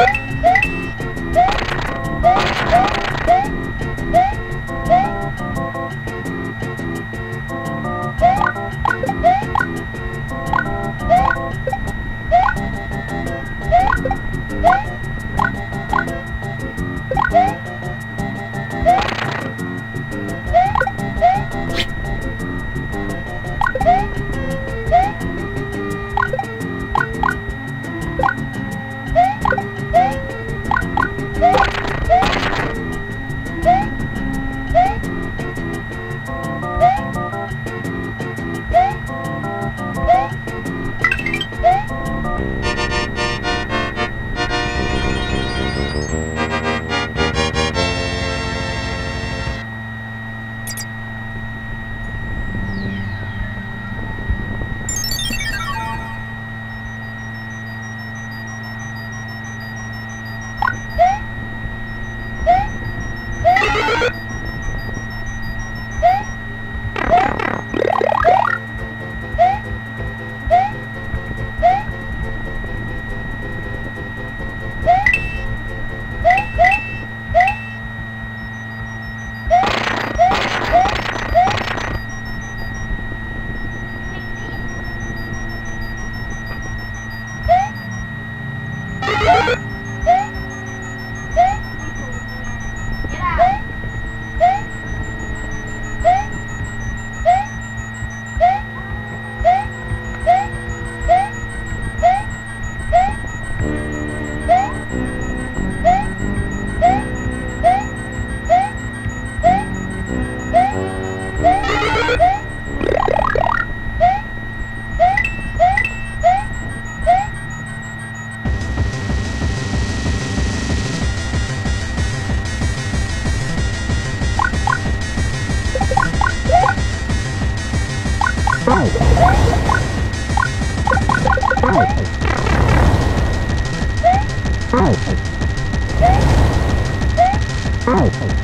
아 Oh!